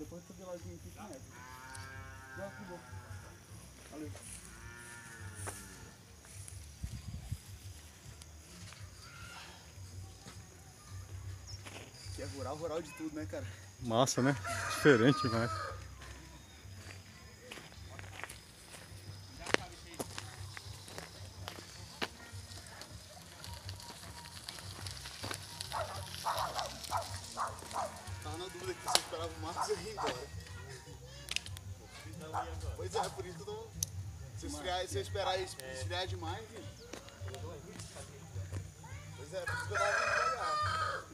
depois essa vilazinha aqui tá. né? Já acabou. Valeu. Aqui é rural, rural de tudo, né, cara? Massa, né? Diferente demais. Dúvida que você esperava o Marcos e ia embora. Pois é, por isso que eu tô. Se, esfriar, se eu esperar es- esfriar demais, filho. Pois é, por isso que eu tava devagar.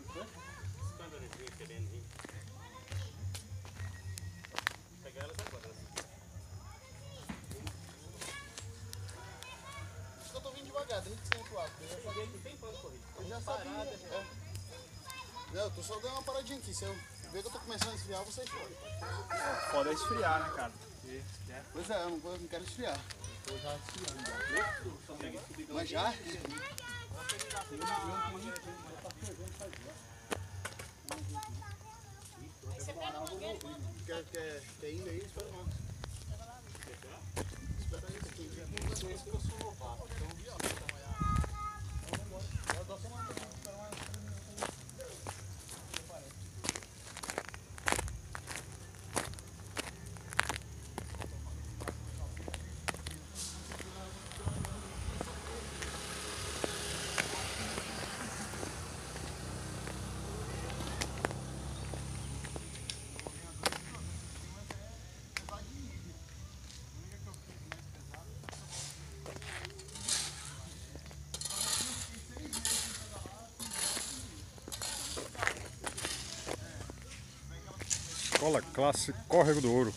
Quando eles vinham querendo vir. Pegar elas agora. Por isso que eu tô vindo devagar, desde que você entrou lá. porque Eu já sabia, Tem pano corrido. eu já sabia. É. Não, eu tô só dando uma paradinha aqui. Se eu ver que eu tô começando a esfriar, sair fora. Foda é esfriar, né, cara? Porque, né? Pois é, eu não, eu não quero esfriar. Já esfriando já. Mas já? Quer, quer, quer ir aí? Espera o Escola Classe Córrego do Ouro.